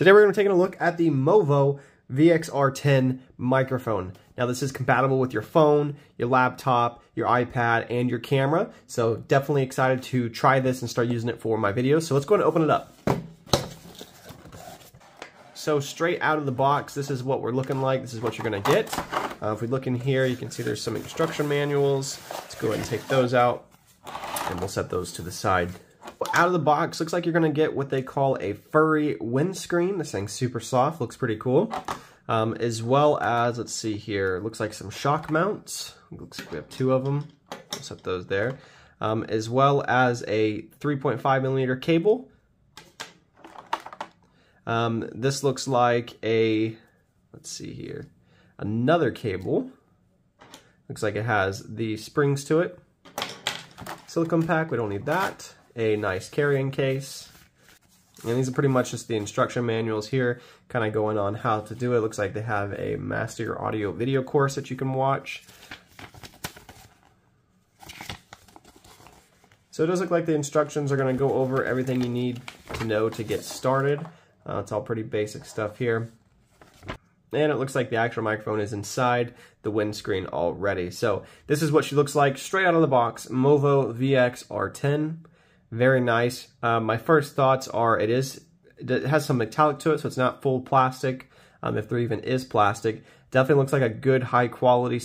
Today we're going to be taking a look at the Movo VXR10 microphone. Now this is compatible with your phone, your laptop, your iPad, and your camera. So definitely excited to try this and start using it for my videos. So let's go and open it up. So straight out of the box, this is what we're looking like. This is what you're gonna get. Uh, if we look in here, you can see there's some instruction manuals. Let's go ahead and take those out and we'll set those to the side out of the box, looks like you're going to get what they call a furry windscreen. This thing's super soft, looks pretty cool. Um, as well as, let's see here, looks like some shock mounts. Looks like we have two of them. Set those there. Um, as well as a 3.5 millimeter cable. Um, this looks like a, let's see here, another cable. Looks like it has the springs to it. Silicone pack, we don't need that a nice carrying case. And these are pretty much just the instruction manuals here, kind of going on how to do it. Looks like they have a master your audio video course that you can watch. So it does look like the instructions are going to go over everything you need to know to get started. Uh, it's all pretty basic stuff here. And it looks like the actual microphone is inside the windscreen already. So this is what she looks like straight out of the box. Movo VX R10 very nice. Um, my first thoughts are it is it has some metallic to it, so it's not full plastic. Um, if there even is plastic, definitely looks like a good high quality.